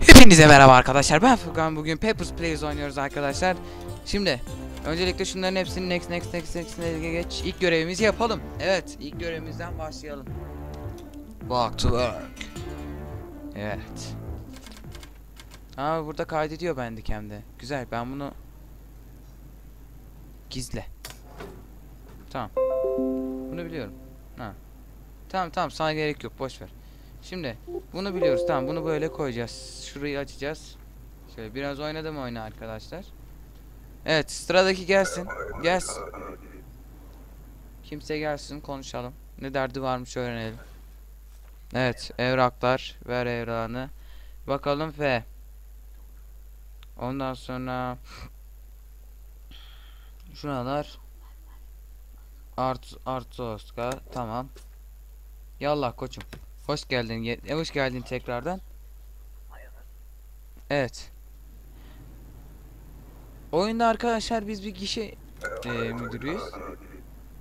Hepinize merhaba arkadaşlar. Ben Furkan. Bugün Papers, Please oynuyoruz arkadaşlar. Şimdi öncelikle şunların hepsini next next next next geç. İlk görevimizi yapalım. Evet, ilk görevimizden başlayalım. Back to work. Evet. Aa burada kaydediyor Bandicam'de. Güzel. Ben bunu gizle. Tamam. Bunu biliyorum. Ha. Tamam tamam sana gerek yok. Boş ver. Şimdi bunu biliyoruz. Tamam bunu böyle koyacağız. Şurayı açacağız. Şöyle biraz oynadım oyna arkadaşlar. Evet sıradaki gelsin. Gelsin. Kimse gelsin konuşalım. Ne derdi varmış öğrenelim. Evet evraklar. Ver evrağını. Bakalım F. Ondan sonra şuralar Art Art Oscar tamam. Yallah koçum. Hoş geldin. e, hoş geldin tekrardan. Evet. Oyunda arkadaşlar biz bir gişe e, müdürüyüz.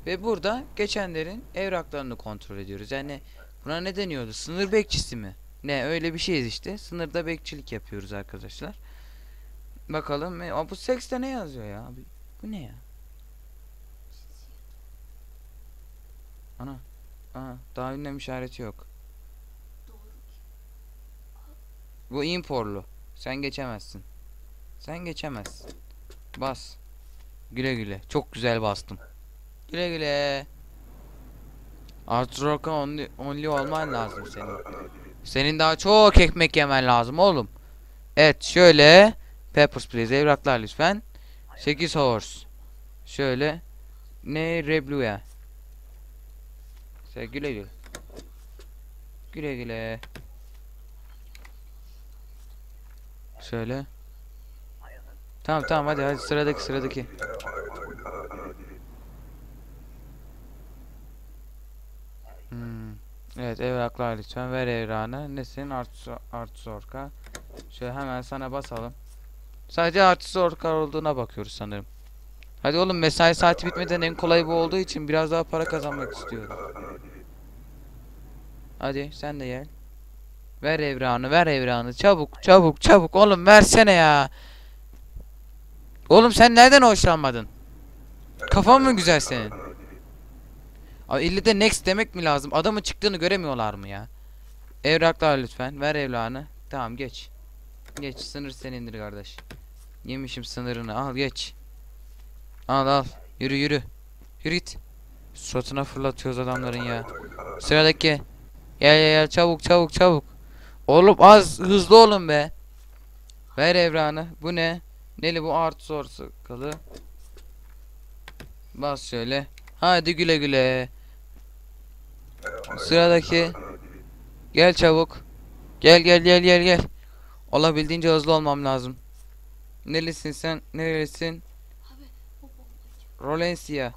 Ve burada geçenlerin evraklarını kontrol ediyoruz. Yani buna ne deniyordu? Sınır bekçisi mi? Ne öyle bir şeyiz işte. Sınırda bekçilik yapıyoruz arkadaşlar. Bakalım. E, bu sekste ne yazıyor ya? Bu ne ya? Ana. Aa, daha ünlem işareti yok. Bu imporlu. Sen geçemezsin. Sen geçemezsin. Bas. Güle güle. Çok güzel bastım. Güle güle. Arthur Rock'a only, only olman lazım senin. Senin daha çok ekmek yemen lazım oğlum. Evet şöyle. Peppers please. Evraklar lütfen. 8 horse. Şöyle. Ne Reblu'ya. Güle güle. Güle güle. Şöyle. Tamam tamam hadi hadi sıradaki sıradaki. Hmm. Evet evraklar lütfen ver evrağını. Nesin artı artı sorka. Şöyle hemen sana basalım. Sadece artı sorka olduğuna bakıyoruz sanırım. Hadi oğlum mesai saati bitmeden en kolay bu olduğu için biraz daha para kazanmak istiyorum. Hadi sen de gel. Ver evrağını ver evrağını çabuk çabuk çabuk oğlum versene ya. Oğlum sen nereden hoşlanmadın? Kafan mı güzel senin? Abi ille de next demek mi lazım? Adamın çıktığını göremiyorlar mı ya? Evraklar lütfen. Ver evlağını. Tamam geç. Geç sınır senindir kardeş. Yemişim sınırını. Al geç. Al al. Yürü yürü. Yürü git. Suratına fırlatıyoruz adamların ya. Sıradaki. Gel gel gel çabuk çabuk çabuk. Oğlum az hızlı olun be. Ver evrağını. Bu ne? Neli bu art source kalı. Bas şöyle. Hadi güle güle. Sıradaki. Gel çabuk. Gel gel gel gel gel. Olabildiğince hızlı olmam lazım. Nelisin sen? Nerelisin? Rolencia.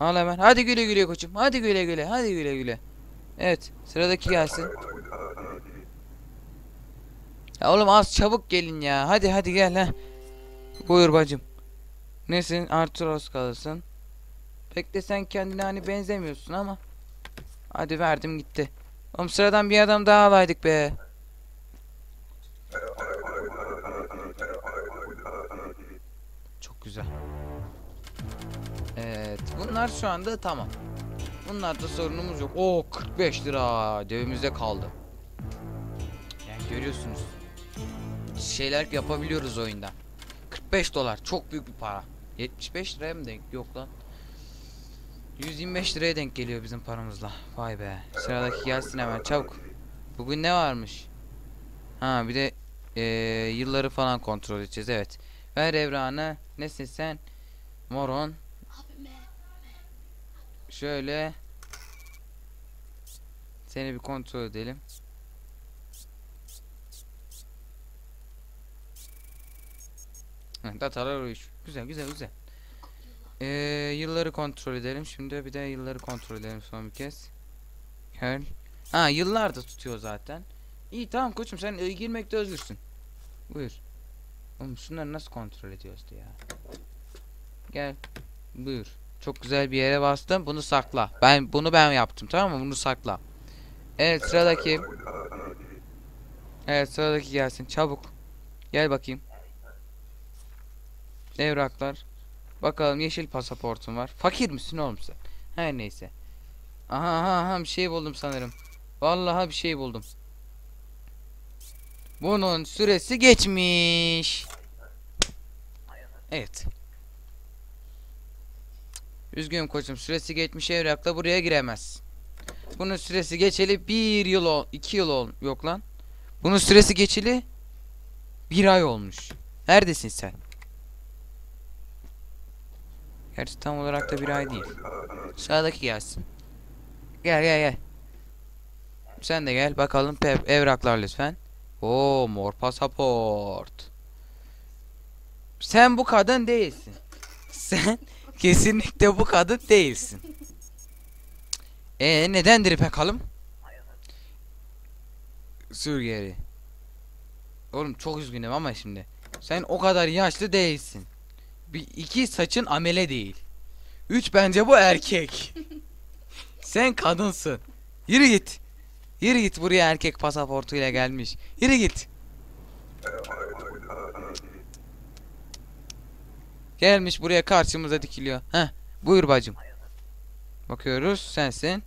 Al hemen. Hadi güle güle koçum. Hadi güle güle. Hadi güle güle. Evet. Sıradaki gelsin. Ya oğlum az çabuk gelin ya. Hadi hadi gel ha. Buyur bacım. Nesin? Arturos kalırsın. Pek sen kendine hani benzemiyorsun ama. Hadi verdim gitti. Oğlum sıradan bir adam daha alaydık be. Bunlar şu anda tamam. Bunlarda sorunumuz yok. Oo 45 lira cebimizde kaldı. Yani görüyorsunuz. Şeyler yapabiliyoruz oyunda. 45 dolar çok büyük bir para. 75 liraya mı denk? Yok lan. 125 liraya denk geliyor bizim paramızla. Vay be. Sıradaki gelsin hemen çabuk. Bugün ne varmış? Ha bir de eee, yılları falan kontrol edeceğiz evet. Ver evrağını. Nesin sen? Moron. Şöyle. Seni bir kontrol edelim. Datalar uyuş. Güzel güzel güzel. Ee, yılları kontrol edelim. Şimdi bir de yılları kontrol edelim son bir kez. Gel. Ha yıllar da tutuyor zaten. İyi tamam koçum sen e, girmekte özgürsün. Buyur. Oğlum şunları nasıl kontrol ediyoruz ya? Gel. Buyur. Çok güzel bir yere bastım. Bunu sakla. Ben bunu ben yaptım tamam mı? Bunu sakla. Evet sıradaki. Evet sıradaki gelsin çabuk. Gel bakayım. Evraklar. Bakalım yeşil pasaportun var. Fakir misin oğlum sen? Her neyse. Aha aha aha bir şey buldum sanırım. Vallahi bir şey buldum. Bunun süresi geçmiş. Evet. Üzgünüm koçum süresi geçmiş evrakla buraya giremez. Bunun süresi geçeli bir yıl ol, iki yıl ol, yok lan. Bunun süresi geçeli bir ay olmuş. Neredesin sen? Gerçi tam olarak da bir ay değil. Sıradaki gelsin. Gel gel gel. Sen de gel bakalım pep evraklar lütfen. Oo mor pasaport. Sen bu kadın değilsin. Sen kesinlikle bu kadın değilsin. E nedendir bakalım? Sür geri. Oğlum çok üzgünüm ama şimdi. Sen o kadar yaşlı değilsin. Bir iki saçın amele değil. Üç bence bu erkek. Sen kadınsın. Yürü git. Yürü git buraya erkek pasaportuyla gelmiş. Yürü git. Gelmiş buraya karşımıza dikiliyor. Heh, buyur bacım. Bakıyoruz sensin.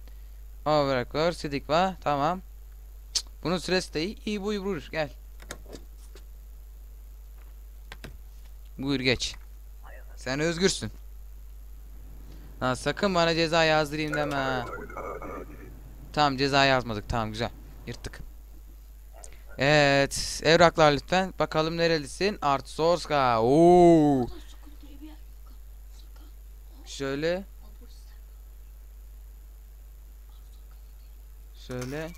Var, sidik var. Tamam. Cık, Bunun süresi de iyi. İyi buyur buyur gel. Buyur geç. Sen özgürsün. Ha sakın bana ceza yazdırayım deme. Tamam ceza yazmadık. Tamam güzel. Yırttık. Evet. Evraklar lütfen. Bakalım nerelisin? Artsorska. Oo. Şöyle. Şöyle.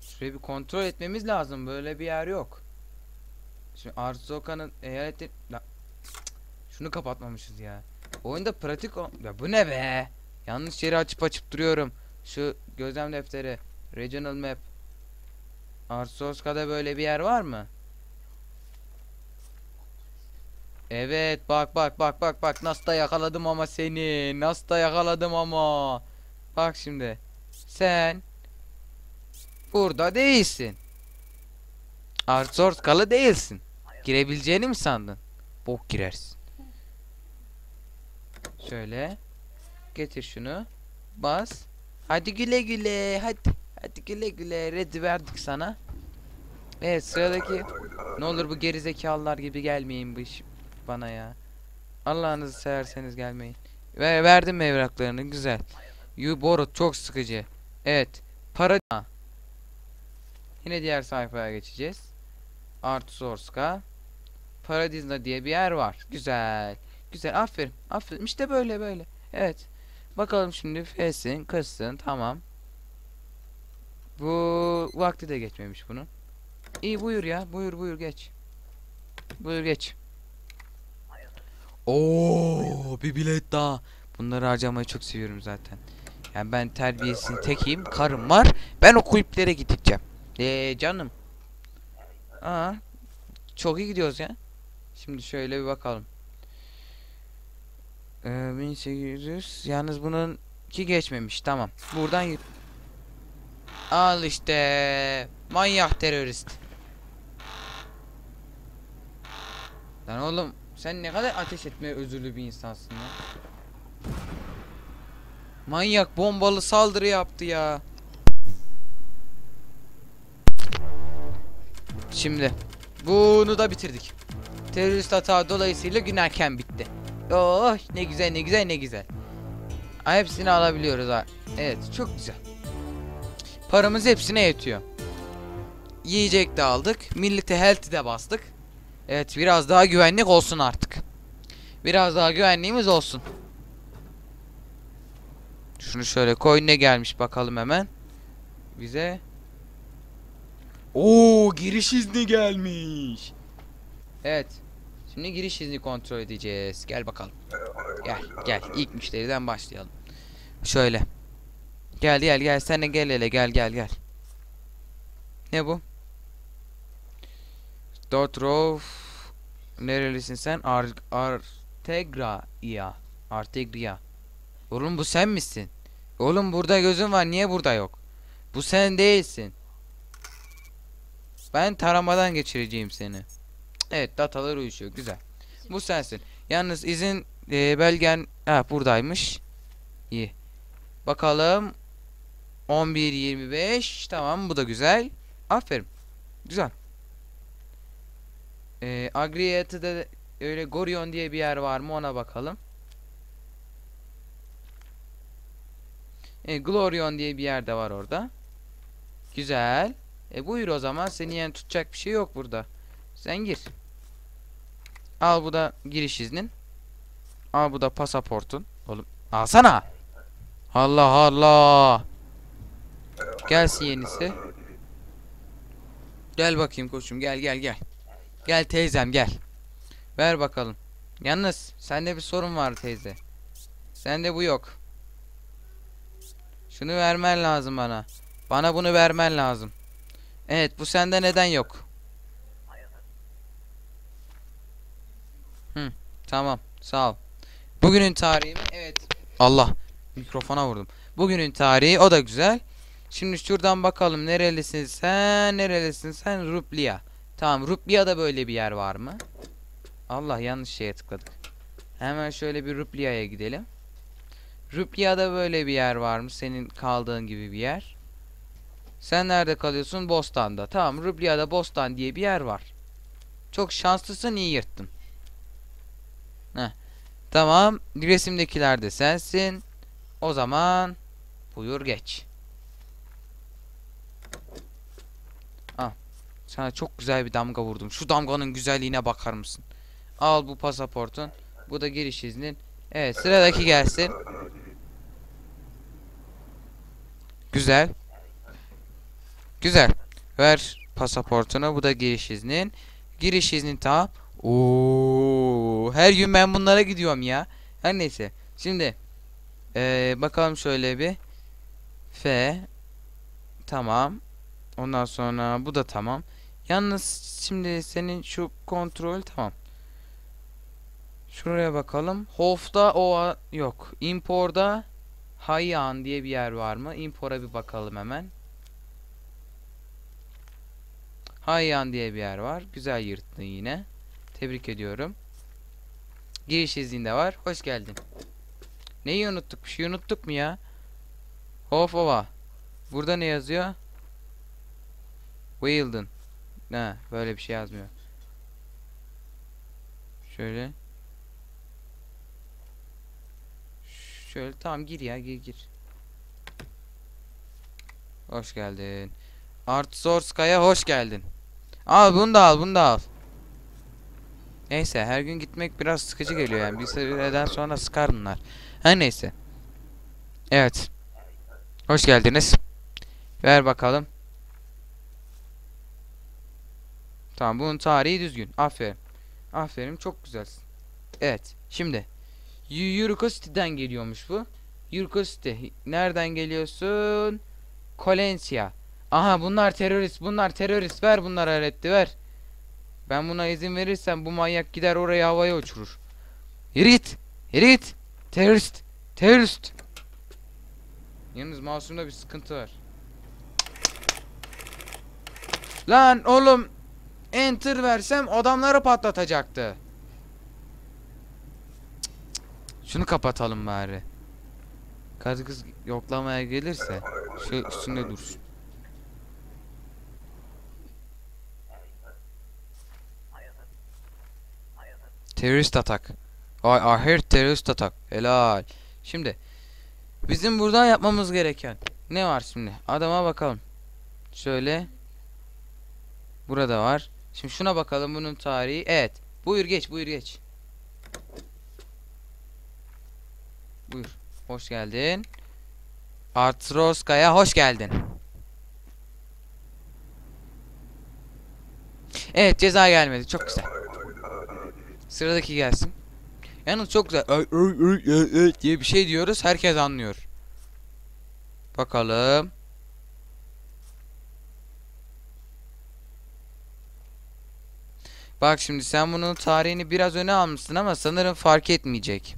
Şurayı bir kontrol etmemiz lazım. Böyle bir yer yok. Şimdi Arzoka'nın eyaleti... Şunu kapatmamışız ya. Oyunda pratik. Ya bu ne be? Yanlış yeri açıp açıp duruyorum. Şu gözlem defteri. Regional map. Arsoska'da böyle bir yer var mı? Evet bak bak bak bak bak nasıl da yakaladım ama seni. Nasıl da yakaladım ama. Bak şimdi. Sen burada değilsin. Arsorskalı değilsin. Girebileceğini mi sandın? Bok girersin. Şöyle. Getir şunu. Bas. Hadi güle güle. Hadi. Hadi güle güle. Red'i verdik sana. Evet sıradaki. Ne olur bu gerizekalılar gibi gelmeyin bu iş bana ya. Allah'ınızı severseniz gelmeyin. Ve verdim evraklarını? Güzel. Yu Borut çok sıkıcı. Evet. Para. Yine diğer sayfaya geçeceğiz. Artsorska. Paradizna diye bir yer var. Güzel. Güzel. Aferin. Aferin. İşte böyle böyle. Evet. Bakalım şimdi F'sin, kızsın. Tamam. Bu vakti de geçmemiş bunun. İyi buyur ya. Buyur buyur geç. Buyur geç. Oo, bir bilet daha. Bunları harcamayı çok seviyorum zaten. Yani ben terbiyesinin tekiyim. Karım var. Ben o kulüplere gideceğim. Eee canım. Aa, çok iyi gidiyoruz ya. Şimdi şöyle bir bakalım. Ee, 1800 yalnız bunun ki geçmemiş tamam buradan yürü. al işte manyak terörist lan oğlum sen ne kadar ateş etmeye özürlü bir insansın ya manyak bombalı saldırı yaptı ya şimdi bunu da bitirdik terörist hata dolayısıyla gün erken bitti Oh ne güzel ne güzel ne güzel. Hepsini alabiliyoruz ha. Evet çok güzel. Paramız hepsine yetiyor. Yiyecek de aldık. Millete health'i de bastık. Evet biraz daha güvenlik olsun artık. Biraz daha güvenliğimiz olsun. Şunu şöyle koy ne gelmiş bakalım hemen. Bize. Oo giriş izni gelmiş. Evet. Şimdi giriş izni kontrol edeceğiz. Gel bakalım. Gel gel. İlk müşteriden başlayalım. Şöyle. Gel gel gel. Sen de gel hele gel gel gel. Ne bu? Dot row. Nerelisin sen? Ar Artegra ya. Artegria. Oğlum bu sen misin? Oğlum burada gözün var. Niye burada yok? Bu sen değilsin. Ben taramadan geçireceğim seni. Evet datalar uyuşuyor. Güzel. Bu sensin. Yalnız izin e, belgen ha buradaymış. İyi. Bakalım. 11 25 tamam bu da güzel. Aferin. Güzel. E, Agriyete'de öyle Gorion diye bir yer var mı ona bakalım. E, Glorion diye bir yer de var orada. Güzel. E buyur o zaman. Seni yani tutacak bir şey yok burada. Sen gir. Al bu da giriş iznin. Al bu da pasaportun. Oğlum alsana. Allah Allah. Gelsin yenisi. Gel bakayım koçum gel gel gel. Gel teyzem gel. Ver bakalım. Yalnız sende bir sorun var teyze. Sende bu yok. Şunu vermen lazım bana. Bana bunu vermen lazım. Evet bu sende neden yok? Hı, tamam sağ ol. Bugünün tarihi mi? Evet. Allah mikrofona vurdum. Bugünün tarihi o da güzel. Şimdi şuradan bakalım nerelisin sen nerelisin sen Rupliya. Tamam Rupliya'da böyle bir yer var mı? Allah yanlış şeye tıkladık. Hemen şöyle bir Rupliya'ya gidelim. Rupliya'da böyle bir yer var mı? Senin kaldığın gibi bir yer. Sen nerede kalıyorsun? Bostan'da. Tamam Rupliya'da Bostan diye bir yer var. Çok şanslısın iyi yırttın. Heh. Tamam resimdekiler de sensin. O zaman buyur geç. Al. Sana çok güzel bir damga vurdum. Şu damganın güzelliğine bakar mısın? Al bu pasaportun. Bu da giriş iznin. Evet sıradaki gelsin. Güzel. Güzel. Ver pasaportunu. Bu da giriş iznin. Giriş iznin tamam. Oo, her gün ben bunlara gidiyorum ya. Her neyse. Şimdi ee, bakalım şöyle bir. F tamam. Ondan sonra bu da tamam. Yalnız şimdi senin şu kontrol tamam. Şuraya bakalım. Hof'ta o yok. Impor'da Hayyan diye bir yer var mı? Impor'a bir bakalım hemen. Hayyan diye bir yer var. Güzel yırttın yine. Tebrik ediyorum. Giriş izinde var. Hoş geldin. Neyi unuttuk? Bir şey unuttuk mu ya? Of ova. Burada ne yazıyor? Wildon. Ne? Böyle bir şey yazmıyor. Şöyle. Şöyle tamam gir ya gir gir. Hoş geldin. Artsorskaya hoş geldin. Al bunu da al bunu da al. Neyse her gün gitmek biraz sıkıcı geliyor yani. Bir süreden sonra sıkar bunlar. Her neyse. Evet. Hoş geldiniz. Ver bakalım. Tamam bunun tarihi düzgün. Aferin. Aferin çok güzelsin. Evet. Şimdi. Yuriko City'den geliyormuş bu. Yuriko City. Nereden geliyorsun? Kolensia. Aha bunlar terörist. Bunlar terörist. Ver bunlara reddi ver. Ben buna izin verirsem bu manyak gider oraya havaya uçurur. Yürü git. Yürü. Terörist. Terörist. Yalnız masumda bir sıkıntı var. Lan oğlum. Enter versem adamları patlatacaktı. Şunu kapatalım bari. Kız kız yoklamaya gelirse şu üstünde dursun. Terörist atak. Ay ahir terörist atak. Helal. Şimdi bizim buradan yapmamız gereken ne var şimdi? Adama bakalım. Şöyle. Burada var. Şimdi şuna bakalım bunun tarihi. Evet. Buyur geç, buyur geç. Buyur. Hoş geldin. Artroskaya hoş geldin. Evet ceza gelmedi. Çok güzel. Sıradaki gelsin. Yalnız çok güzel. Diye bir şey diyoruz. Herkes anlıyor. Bakalım. Bak şimdi sen bunun tarihini biraz öne almışsın ama sanırım fark etmeyecek.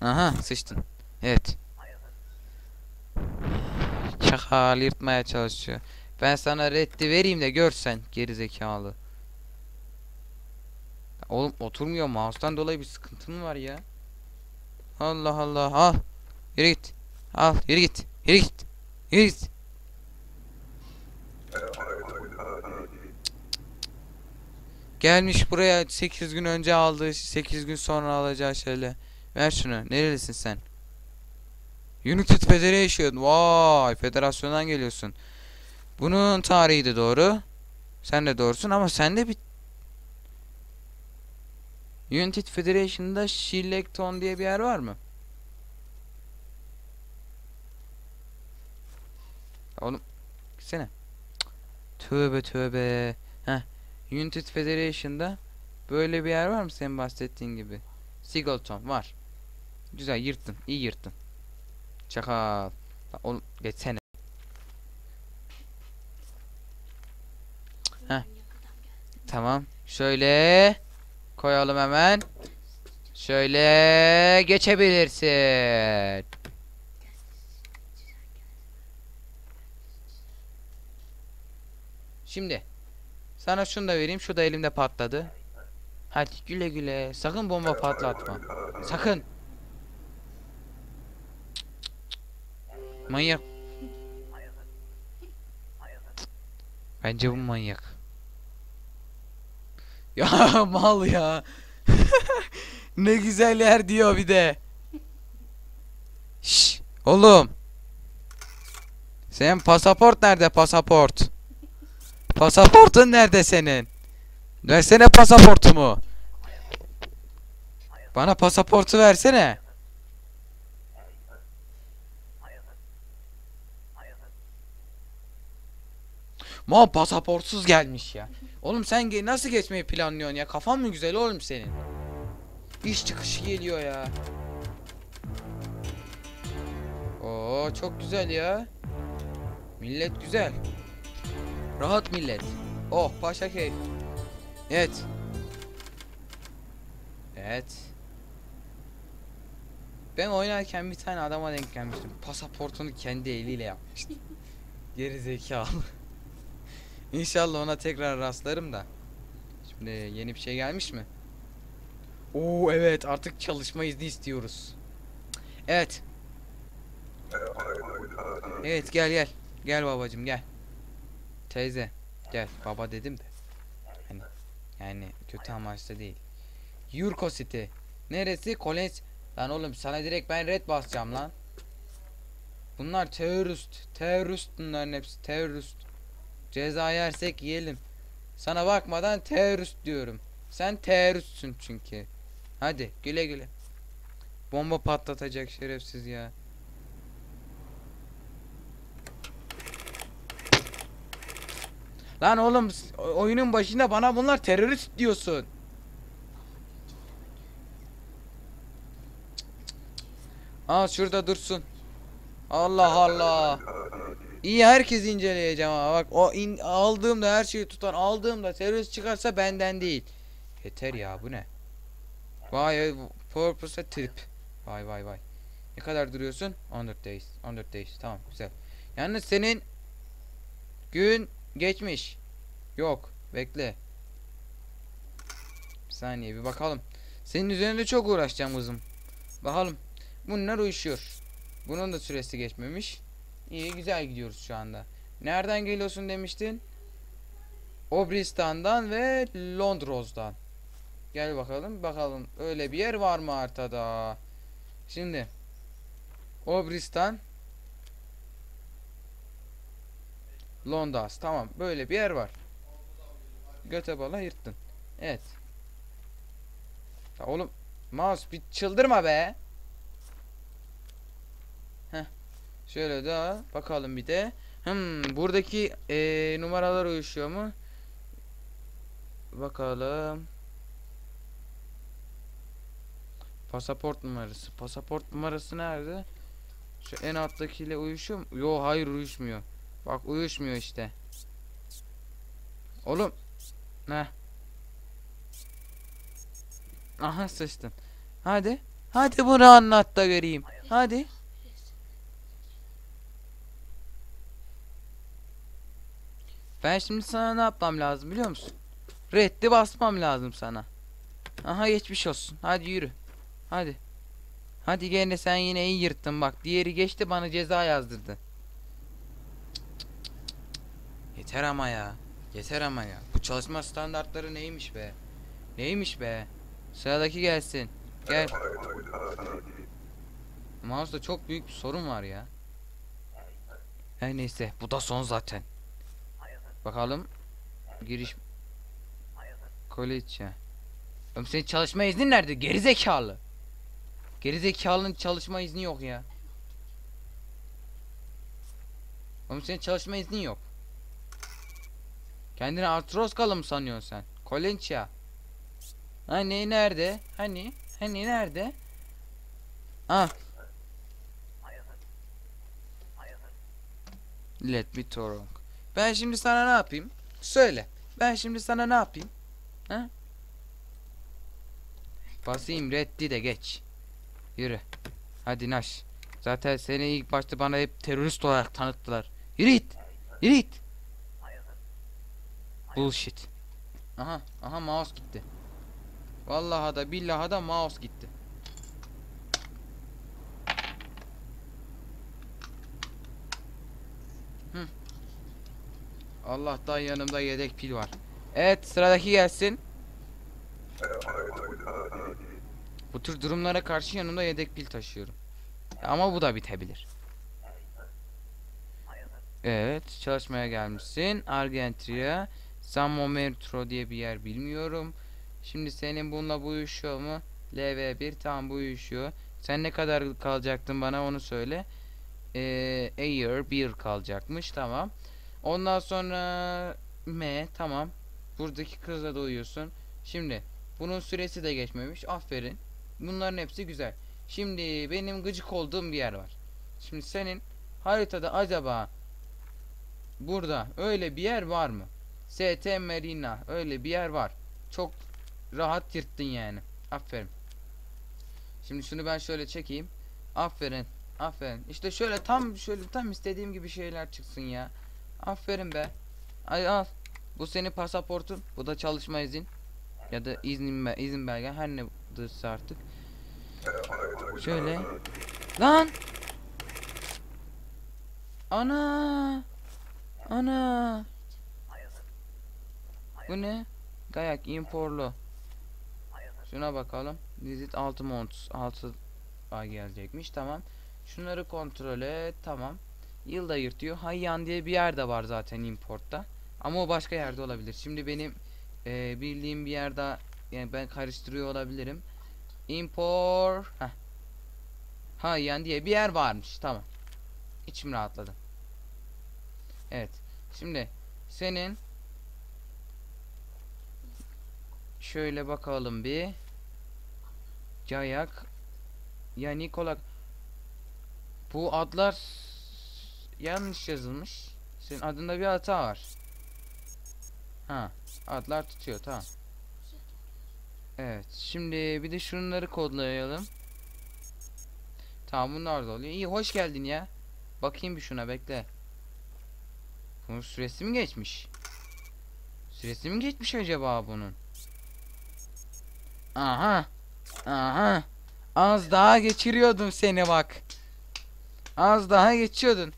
Aha sıçtın. Evet. Çakal yırtmaya çalışıyor. Ben sana reddi vereyim de görsen geri zekalı. Oğlum oturmuyor mouse'tan dolayı bir sıkıntı mı var ya? Allah Allah al. Yürü git. Al yürü git. Yürü git. Yürü git. Gelmiş buraya 8 gün önce aldığı 8 gün sonra alacağı şeyle. Ver şunu. Nerelisin sen? United Federation. Vay, federasyondan geliyorsun. Bunun tarihi de doğru. Sen de doğrusun ama sende bir United Federation'da Shillekton diye bir yer var mı? Oğlum gitsene. Tövbe tövbe. Heh. United Federation'da böyle bir yer var mı senin bahsettiğin gibi? Singleton var. Güzel yırttın. iyi yırttın. Çakal. Oğlum geçsene. Heh. Tamam. Şöyle koyalım hemen. Şöyle geçebilirsin. Şimdi sana şunu da vereyim. Şu da elimde patladı. Hadi güle güle. Sakın bomba patlatma. Sakın. Manyak. Bence bu manyak. Ya mal ya. ne güzel yer diyor bir de. Şş, oğlum. Senin pasaport nerede pasaport? Pasaportun nerede senin? Versene pasaportumu. Bana pasaportu versene. Mal pasaportsuz gelmiş ya. Oğlum sen nasıl geçmeyi planlıyorsun ya? Kafan mı güzel oğlum senin? İş çıkışı geliyor ya. Oo çok güzel ya. Millet güzel. Rahat millet. Oh paşa keyif. Evet. Evet. Ben oynarken bir tane adama denk gelmiştim. Pasaportunu kendi eliyle yapmıştı. Geri zekalı. İnşallah ona tekrar rastlarım da. Şimdi yeni bir şey gelmiş mi? Oo evet artık çalışma izni istiyoruz. Evet. Evet gel gel. Gel babacım gel. Teyze gel baba dedim de. Hani yani kötü amaçlı değil. Yurko City. Neresi? Collins. Lan oğlum sana direkt ben red basacağım lan. Bunlar terörist. Terörist bunların hepsi terörist. Ceza yersek yiyelim. Sana bakmadan terörist diyorum. Sen teröristsin çünkü. Hadi güle güle. Bomba patlatacak şerefsiz ya. Lan oğlum oyunun başında bana bunlar terörist diyorsun. Aa şurada dursun. Allah Allah. İyi herkes inceleyeceğim ama bak o in, aldığımda her şeyi tutan aldığımda terörist çıkarsa benden değil. Yeter ya bu ne? Vay purpose trip. Vay vay vay. Ne kadar duruyorsun? 14 days. 14 days. Tamam güzel. Yalnız senin gün geçmiş. Yok. Bekle. Bir saniye bir bakalım. Senin üzerinde çok uğraşacağım kızım. Bakalım. Bunlar uyuşuyor. Bunun da süresi geçmemiş. İyi güzel gidiyoruz şu anda. Nereden geliyorsun demiştin? Obristan'dan ve Londros'dan. Gel bakalım bakalım öyle bir yer var mı haritada? Şimdi Obristan Londas tamam böyle bir yer var. Göte bala yırttın. Evet. Ya oğlum mouse bir çıldırma be. Heh. Şöyle daha bakalım bir de. Hmm, buradaki eee, numaralar uyuşuyor mu? Bakalım. Pasaport numarası. Pasaport numarası nerede? Şu en alttakiyle uyuşuyor mu? Yo hayır uyuşmuyor. Bak uyuşmuyor işte. Oğlum. Ne? Aha sıçtın. Hadi. Hadi bunu anlat da göreyim. Hadi. Ben şimdi sana ne yapmam lazım biliyor musun? Reddi basmam lazım sana. Aha geçmiş olsun. Hadi yürü. Hadi. Hadi gene sen yine iyi yırttın bak. Diğeri geçti bana ceza yazdırdı. Yeter ama ya. Yeter ama ya. Bu çalışma standartları neymiş be? Neymiş be? Sıradaki gelsin. Gel. Mouse'da çok büyük bir sorun var ya. Her neyse bu da son zaten. Bakalım. Giriş. College ya. Oğlum senin çalışma iznin nerede? Gerizekalı. Gerizekalının çalışma izni yok ya. Oğlum senin çalışma izni yok. Kendini Artroskalı mı sanıyorsun sen? College ya. Hani nerede? Hani? Hani nerede? Ah. Let me talk. Ben şimdi sana ne yapayım? Söyle. Ben şimdi sana ne yapayım? Ha? Basayım reddi de geç. Yürü. Hadi Naş. Zaten seni ilk başta bana hep terörist olarak tanıttılar. Yürü git. Yürü git. Bullshit. Aha, aha mouse gitti. Vallahi da billahi da mouse gitti. Hı. Allah'tan yanımda yedek pil var. Evet sıradaki gelsin. Bu tür durumlara karşı yanımda yedek pil taşıyorum. Ama bu da bitebilir. Evet çalışmaya gelmişsin. Argentria. San Momentro diye bir yer bilmiyorum. Şimdi senin bununla bu uyuşuyor mu? LV1 tam bu uyuşuyor. Sen ne kadar kalacaktın bana onu söyle. Ee, Air 1 kalacakmış tamam. Ondan sonra M tamam. Buradaki kızla da uyuyorsun. Şimdi bunun süresi de geçmemiş. Aferin. Bunların hepsi güzel. Şimdi benim gıcık olduğum bir yer var. Şimdi senin haritada acaba burada öyle bir yer var mı? ST Marina öyle bir yer var. Çok rahat yırttın yani. Aferin. Şimdi şunu ben şöyle çekeyim. Aferin. Aferin. İşte şöyle tam şöyle tam istediğim gibi şeyler çıksın ya. Aferin be. Ay al. Bu senin pasaportun. Bu da çalışma izin. Ya da izin, izin belgen her ne dırsa artık. Şöyle. Lan. Ana. Ana. Bu ne? Dayak imporlu. Şuna bakalım. Visit 6 months. 6 ay gelecekmiş. Tamam. Şunları kontrol et. Tamam. Yılda yırtıyor. Hayyan diye bir yer de var zaten importta. Ama o başka yerde olabilir. Şimdi benim e, bildiğim bir yerde yani ben karıştırıyor olabilirim. Import Heh. Hayyan diye bir yer varmış. Tamam. İçim rahatladı. Evet. Şimdi senin şöyle bakalım bir. Cayak ya Nikola bu adlar yanlış yazılmış. Senin adında bir hata var. Ha, adlar tutuyor tamam. Evet, şimdi bir de şunları kodlayalım. Tamam bunlar da oluyor. İyi hoş geldin ya. Bakayım bir şuna bekle. Bunun süresi mi geçmiş? Süresi mi geçmiş acaba bunun? Aha. Aha. Az daha geçiriyordum seni bak. Az daha geçiyordun.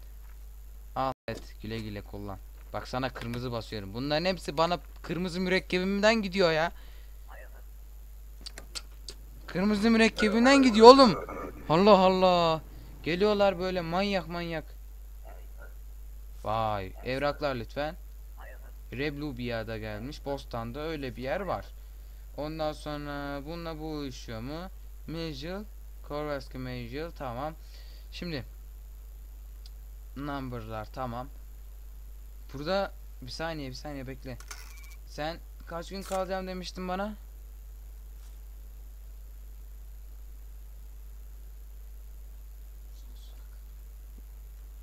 Al evet güle güle kullan. Bak sana kırmızı basıyorum. Bunların hepsi bana kırmızı mürekkebimden gidiyor ya. Kırmızı mürekkebimden gidiyor oğlum. Allah Allah. Geliyorlar böyle manyak manyak. Vay evraklar lütfen. Reblubia'da gelmiş. Bostan'da öyle bir yer var. Ondan sonra bununla bu uyuşuyor mu? Major, Corvesque Major tamam. Şimdi number'lar tamam. Burada bir saniye bir saniye bekle. Sen kaç gün kalacağım demiştin bana?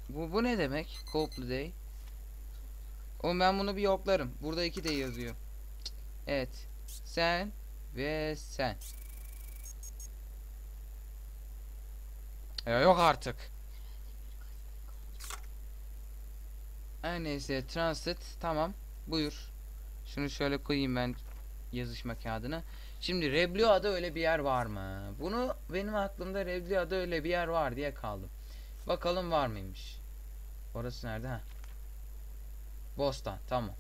Bu, bu ne demek? Coldplay Day. Oğlum ben bunu bir yoklarım. Burada iki de yazıyor. Evet. Sen ve sen. Ya yok artık. Her neyse transit tamam. Buyur. Şunu şöyle koyayım ben yazışma kağıdına. Şimdi Reblio'da öyle bir yer var mı? Bunu benim aklımda Reblio'da öyle bir yer var diye kaldım. Bakalım var mıymış? Orası nerede? Ha. Bostan tamam.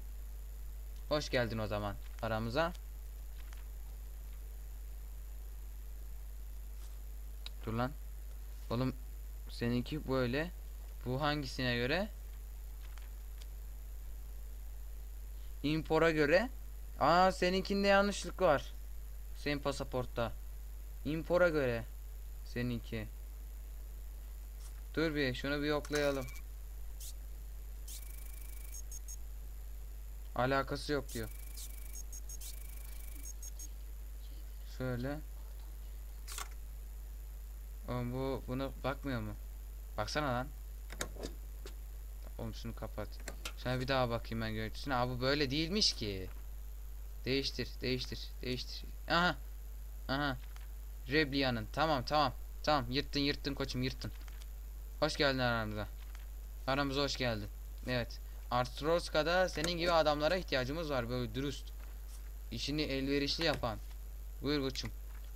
Hoş geldin o zaman aramıza. Dur lan. Oğlum seninki böyle. Bu hangisine göre? Impora göre. Aa seninkinde yanlışlık var. Senin pasaportta. Impora göre. Seninki. Dur bir şunu bir yoklayalım. Alakası yok diyor. Şöyle. Oğlum bu buna bakmıyor mu? Baksana lan. Oğlum şunu kapat. Şuna bir daha bakayım ben görüntüsüne. Abi bu böyle değilmiş ki. Değiştir, değiştir, değiştir. Aha. Aha. Reblia'nın. Tamam, tamam. Tamam, yırttın, yırttın koçum, yırttın. Hoş geldin aramıza. Aramıza hoş geldin. Evet. Artroska'da senin gibi adamlara ihtiyacımız var böyle dürüst. İşini elverişli yapan. Buyur koçum.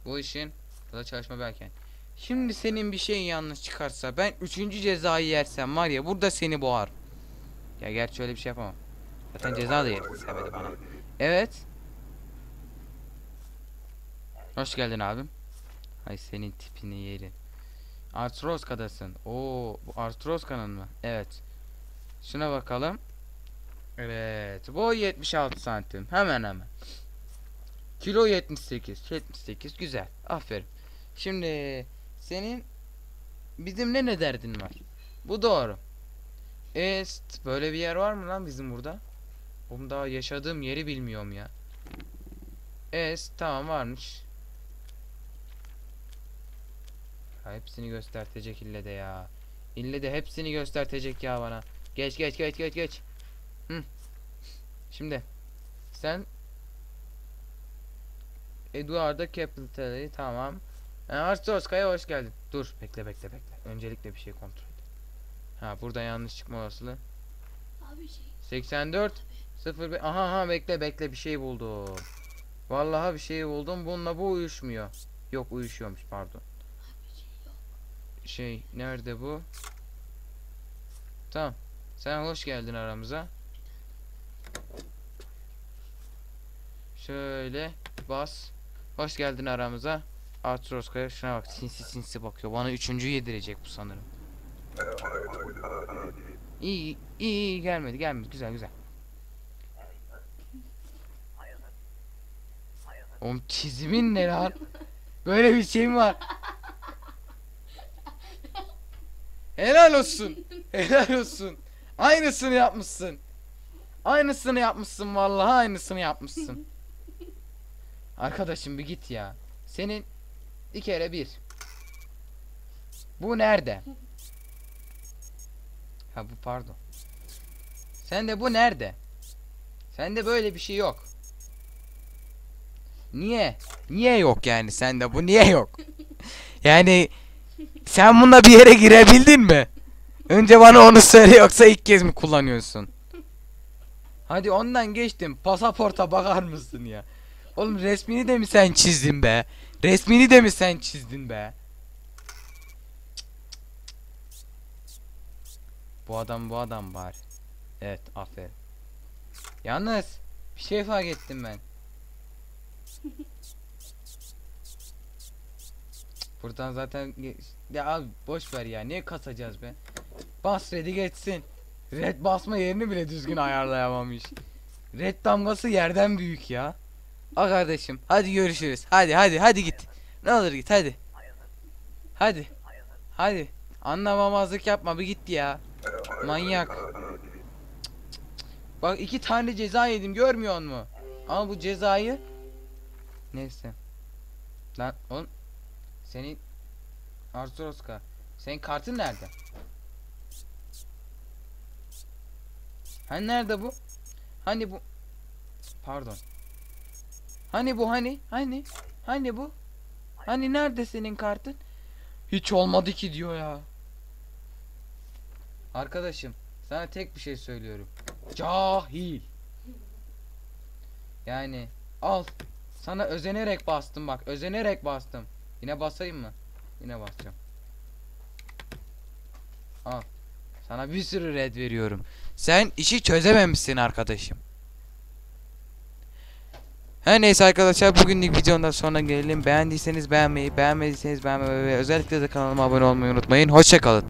Bu işin da çalışma belki. Şimdi senin bir şeyin yanlış çıkarsa ben üçüncü cezayı yersem var ya burada seni boğar. Ya gerçi öyle bir şey yapamam. Zaten ceza da yerim bana. Evet. Hoş geldin abim. Hay senin tipini yerin. Artroska'dasın. Oo, bu Artroska'nın mı? Evet. Şuna bakalım. Evet. Boy 76 santim. Hemen hemen. Kilo 78. 78 güzel. Aferin. Şimdi senin bizimle ne derdin var? Bu doğru. Est böyle bir yer var mı lan bizim burada? Oğlum daha yaşadığım yeri bilmiyorum ya. Est tamam varmış. Ya hepsini göstertecek ille de ya. İlle de hepsini göstertecek ya bana. Geç geç geç geç geç. Hı. Şimdi sen Eduardo Capital'i tamam. E, Arstoska'ya hoş geldin. Dur bekle bekle bekle. Öncelikle bir şey kontrol et. Ha burada yanlış çıkma olasılığı. Abi şey. 84 01 aha aha bekle bekle bir şey buldum. Vallahi bir şey buldum. Bununla bu uyuşmuyor. Yok uyuşuyormuş pardon. Abi şey yok. Şey nerede bu? Tamam. Sen hoş geldin aramıza. Şöyle bas. Hoş geldin aramıza. Artroska'ya şuna bak sinsi sinsi bakıyor. Bana üçüncü yedirecek bu sanırım. İyi iyi iyi gelmedi gelmedi güzel güzel. Oğlum çizimin ne lan? Böyle bir şey mi var? Helal olsun. Helal olsun. Aynısını yapmışsın. Aynısını yapmışsın vallahi aynısını yapmışsın. Arkadaşım bir git ya. Senin bir kere bir. Bu nerede? Ha bu pardon. Sen de bu nerede? Sende böyle bir şey yok. Niye? Niye yok yani sende bu niye yok? Yani sen bununla bir yere girebildin mi? Önce bana onu söyle yoksa ilk kez mi kullanıyorsun? Hadi ondan geçtim. Pasaporta bakar mısın ya? Oğlum resmini de mi sen çizdin be? Resmini de mi sen çizdin be? Bu adam bu adam bari. Evet aferin. Yalnız bir şey fark ettim ben. Buradan zaten ya abi boş ver ya niye kasacağız be? Bas red'i geçsin. Red basma yerini bile düzgün ayarlayamamış. Red damgası yerden büyük ya. A kardeşim hadi görüşürüz. Hadi hadi hadi git. Ne olur git hadi. Hadi. Hadi. Anlamamazlık yapma bir git ya. Manyak. Bak iki tane ceza yedim görmüyor musun? Ama bu cezayı Neyse. Lan oğlum senin Arthur Oscar. Senin kartın nerede? Hani nerede bu? Hani bu? Pardon. Hani bu hani? Hani? Hani bu? Hani nerede senin kartın? Hiç olmadı ki diyor ya. Arkadaşım Sana tek bir şey söylüyorum. Cahil. Yani al. Sana özenerek bastım bak. Özenerek bastım. Yine basayım mı? Yine basacağım. Al. Sana bir sürü red veriyorum. Sen işi çözememişsin arkadaşım. Her neyse arkadaşlar bugünlük videonun da sonuna gelelim. Beğendiyseniz beğenmeyi, beğenmediyseniz beğenmeyi ve özellikle de kanalıma abone olmayı unutmayın. Hoşçakalın.